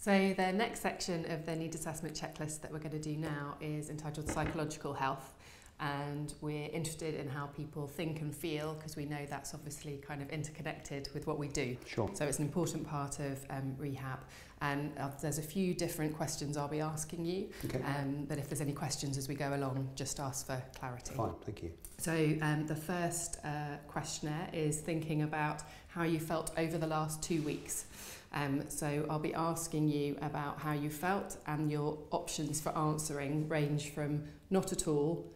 So the next section of the need assessment checklist that we're going to do now is entitled psychological health and we're interested in how people think and feel because we know that's obviously kind of interconnected with what we do. Sure. So it's an important part of um, rehab. And uh, there's a few different questions I'll be asking you Okay. um, but if there's any questions as we go along just ask for clarity. Fine, thank you. So um, the first uh, questionnaire is thinking about how you felt over the last two weeks. Um, so I'll be asking you about how you felt and your options for answering range from not at all,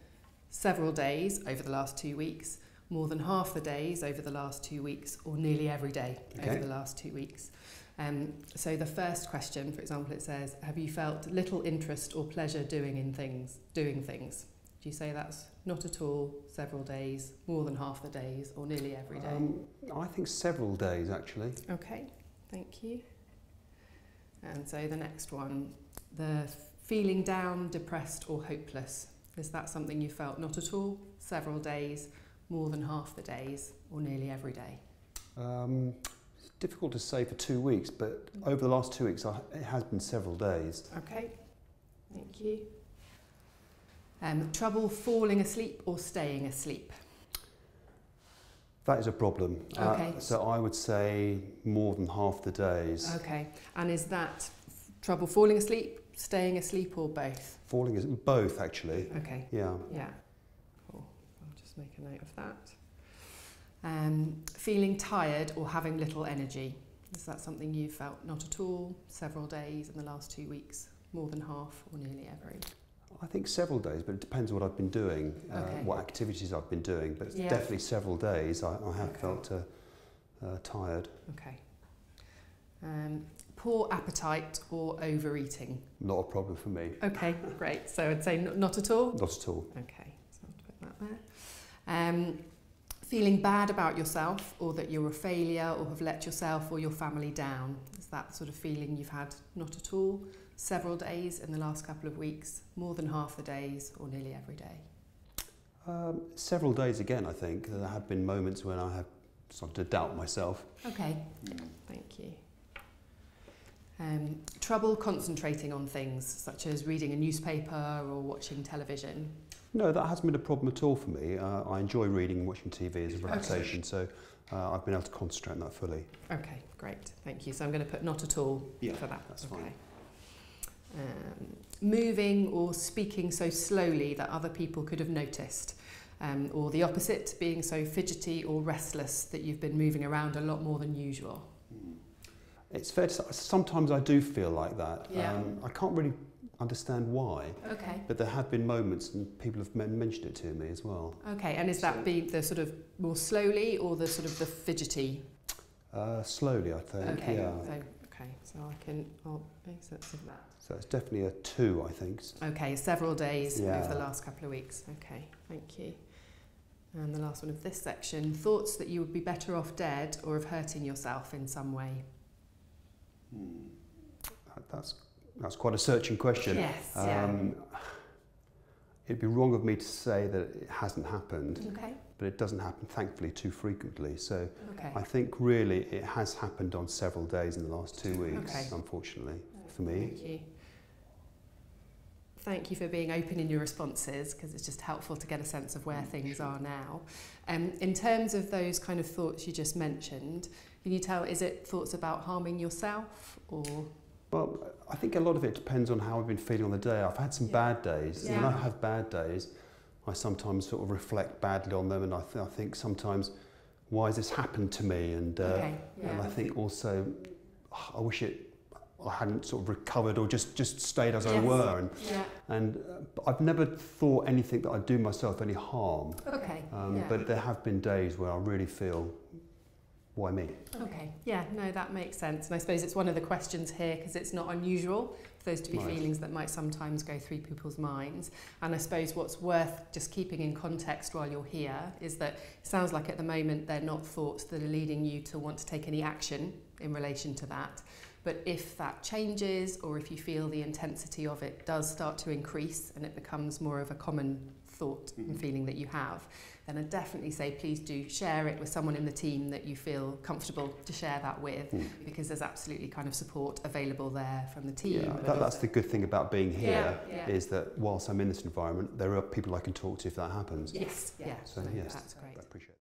several days over the last two weeks, more than half the days over the last two weeks, or nearly every day Okay. over the last two weeks. Um, so the first question, for example, it says, have you felt little interest or pleasure doing in things, doing things? Do you say that's not at all, several days, more than half the days, or nearly every day? Um, I think several days actually. Okay, thank you. And so the next one, the feeling down, depressed, or hopeless. Is that something you felt not at all, several days, more than half the days, or nearly every day? Um, difficult to say for two weeks, but over the last two weeks, I, it has been several days. Okay, thank you. Um, trouble falling asleep or staying asleep? That is a problem. Uh, Okay. so I would say more than half the days. Okay, and is that f- trouble falling asleep, staying asleep, or both? Falling is both actually. Okay, Yeah. yeah. Cool. I'll just make a note of that. Um, feeling tired or having little energy. Is that something you've felt not at all, several days in the last two weeks, more than half, or nearly every? I think several days, but it depends on what I've been doing, uh, Okay. what activities I've been doing. But Yeah. definitely several days, I, I have Okay. felt uh, uh, tired. Okay. Um, poor appetite or overeating. Not a problem for me. Okay, great. So I'd say n- not at all. Not at all. Okay, so I'll put that there. Um, feeling bad about yourself or that you're a failure or have let yourself or your family down. Is that sort of feeling you've had not at all? Several days in the last couple of weeks, more than half the days or nearly every day? Um, several days again, I think. There have been moments when I have started to doubt myself. Okay, thank you. Um, trouble concentrating on things such as reading a newspaper or watching television. No, that hasn't been a problem at all for me. Uh, I enjoy reading and watching TV as a relaxation, so uh, I've been able to concentrate on that fully. Okay, great, thank you. So I'm going to put not at all Yeah, for that. that's okay. fine. Um, moving or speaking so slowly that other people could have noticed. Um, or the opposite, being so fidgety or restless that you've been moving around a lot more than usual. It's fair to say, sometimes I do feel like that. Yeah. Um, I can't really understand why, Okay. but there have been moments and people have mentioned it to me as well. Okay, and is that be the sort of more slowly or the sort of the fidgety? Uh, slowly, I think. Okay, Yeah. so, okay, so I can, I'll make sense of that. So it's definitely a two, I think. Okay, several days Yeah. over the last couple of weeks. Okay, thank you. And the last one of this section, thoughts that you would be better off dead or of hurting yourself in some way. That- That's that's quite a searching question. Yes, yeah. Um, it'd be wrong of me to say that it hasn't happened, Okay, but it doesn't happen, thankfully, too frequently. So okay. I think really it has happened on several days in the last two weeks, Okay. unfortunately, for me. Thank you. Thank you for being open in your responses because it's just helpful to get a sense of where things are now. Um, in terms of those kind of thoughts you just mentioned, can you tell, is it thoughts about harming yourself or? Well, I think a lot of it depends on how I've been feeling on the day. I've had some Yeah. bad days. and When I have bad days, I sometimes sort of reflect badly on them, and I, th- I think sometimes, why has this happened to me? And, uh, okay, and. I think also, I wish it, I hadn't sort of recovered or just, just stayed as I were. And, Yeah, and uh, I've never thought anything that I'd do myself any harm. okay. Um, yeah. But there have been days where I really feel, why me? Okay, yeah, no, that makes sense. And I suppose it's one of the questions here because it's not unusual for those to be Right. feelings that might sometimes go through people's minds. And I suppose what's worth just keeping in context while you're here is that it sounds like at the moment they're not thoughts that are leading you to want to take any action in relation to that. But if that changes or if you feel the intensity of it does start to increase and it becomes more of a common thought mm. and mm-hmm. feeling that you have, then I'd definitely say please do share it with someone in the team that you feel comfortable to share that with mm. because there's absolutely kind of support available there from the team. Yeah, that, that's the good thing about being here yeah, yeah. is that whilst I'm in this environment, there are people I can talk to if that happens. Yes, yeah. So, no, yes, that's great. I appreciate it.